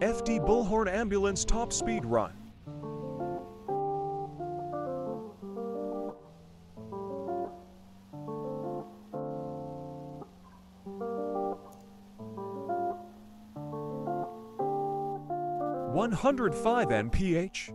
FD Bullhorn Ambulance Top Speed Run. One hundred five mph.